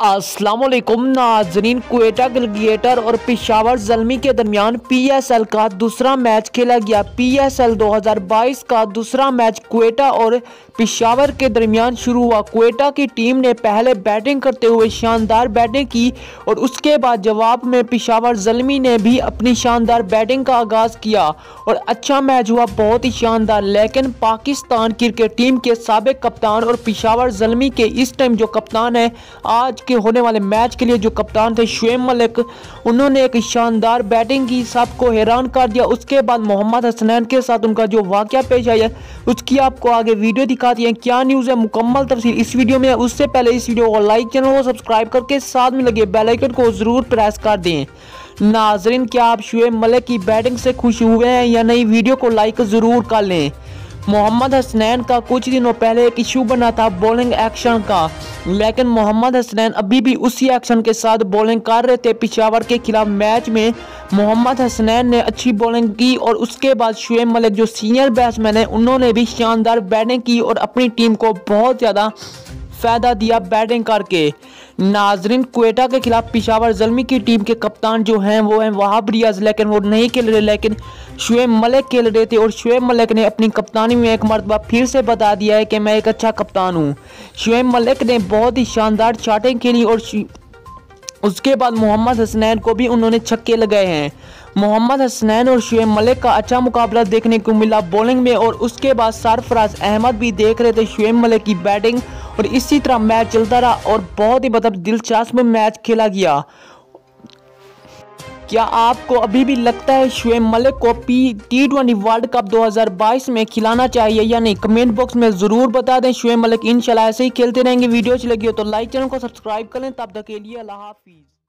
असलम नाजरीन कोटा ग्लगिएटर और पिशावर जलमी के दरमियान पीएसएल का दूसरा मैच खेला गया। पीएसएल 2022 का दूसरा मैच कोटा और पिशावर के दरमियान शुरू हुआ। कोयटा की टीम ने पहले बैटिंग करते हुए शानदार बैटिंग की और उसके बाद जवाब में पिशावर जलमी ने भी अपनी शानदार बैटिंग का आगाज़ किया और अच्छा मैच हुआ, बहुत ही शानदार। लेकिन पाकिस्तान क्रिकेट टीम के सबक कप्तान और पिशावर जलमी के इस टाइम जो कप्तान है, आज के होने वाले मैच के लिए जो कप्तान थे शुएब मलिक, उन्होंने एक शानदार बैटिंग की, सबको हैरान कर दिया। उसके बाद मोहम्मद हसनैन के साथ उनका जो वाक़ पेश आया, उसकी आपको आगे वीडियो दिखाती है क्या न्यूज़ है मुकम्मल तफसील। इस वीडियो में उससे पहले इस वीडियो को लाइक चैनल को सब्सक्राइब करके साथ में लगे बेलाइकन को ज़रूर प्रेस कर दें। नाजरीन, क्या आप शुएब मलिक की बैटिंग से खुश हुए हैं या नहीं? वीडियो को लाइक ज़रूर कर लें। मोहम्मद हसनैन का कुछ दिनों पहले एक इशू बना था बॉलिंग एक्शन का। लेकिन मोहम्मद हसनैन अभी भी उसी एक्शन के साथ बॉलिंग कर रहे थे। पिशावर के खिलाफ मैच में मोहम्मद हसनैन ने अच्छी बॉलिंग की और उसके बाद शुएब मलिक, जो सीनियर बैट्समैन है, उन्होंने भी शानदार बैटिंग की और अपनी टीम को बहुत ज़्यादा फ़ायदा दिया बैटिंग करके। नाजरीन कोयटा के खिलाफ पिशावर जलमी की टीम के कप्तान जो हैं, वो हैं वहाब रियाज, लेकिन वो नहीं खेल रहे, लेकिन शुएब मलिक खेल रहे थे और शुएब मलिक ने अपनी कप्तानी में एक मरतबा फिर से बता दिया है कि मैं एक अच्छा कप्तान हूँ। शुएब मलिक ने बहुत ही शानदार चाटें खेली और उसके बाद मोहम्मद हसनैन को भी उन्होंने छक्के लगाए हैं। मोहम्मद हसनैन और शुएब मलिक का अच्छा मुकाबला देखने को मिला बॉलिंग में और उसके बाद सरफराज अहमद भी देख रहे थे शुएब मलिक की बैटिंग और इसी तरह मैच चलता रहा और बहुत ही मतलब दिलचस्प मैच खेला गया। क्या आपको अभी भी लगता है शुएब मलिक को P T twenty World Cup 2022 में खिलाना चाहिए या नहीं? कमेंट बॉक्स में ज़रूर बता दें। शुएब मलिक इंशाल्लाह ऐसे ही खेलते रहेंगे। वीडियो अच्छी लगी हो तो लाइक चैनल को सब्सक्राइब करें तब तक के लिए अल्लाह हाफिज़।